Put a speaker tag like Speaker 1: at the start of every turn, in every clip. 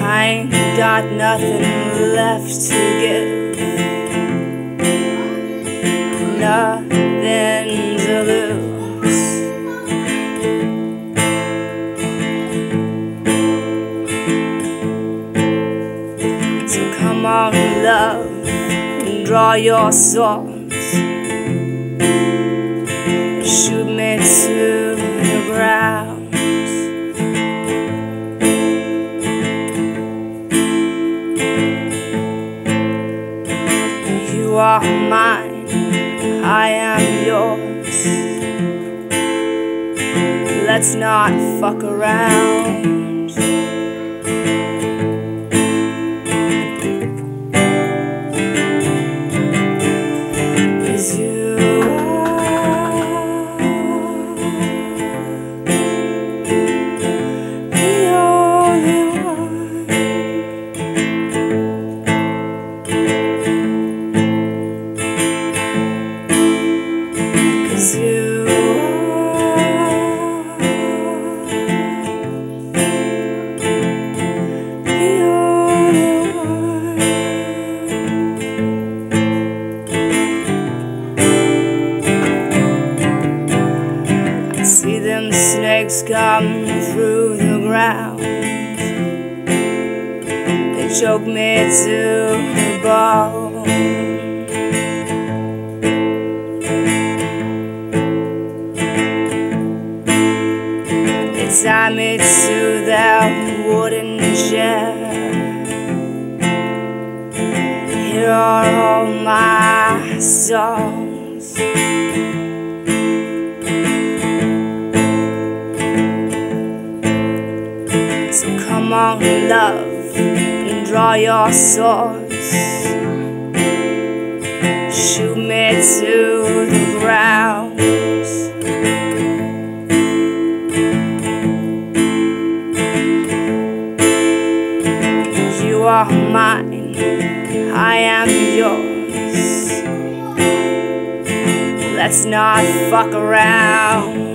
Speaker 1: I ain't got nothing left to give. Nothing to lose. So come on, love, and draw your swords. Shoot me to the ground. You are mine, I am yours. Let's not fuck around. Choke me to the bone. Tie me to that wooden chair. Here are all my songs. Draw your swords. Shoot me to the ground. You are mine, I am yours. Let's not fuck around.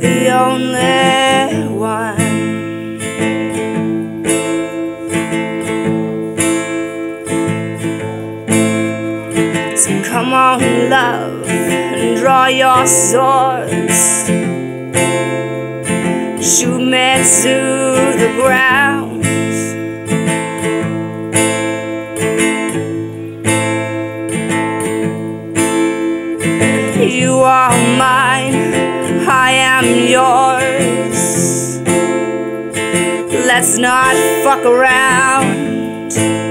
Speaker 1: The only one. So come on, love, and draw your swords. Shoot me to the ground. Are mine, I am yours. Let's not fuck around.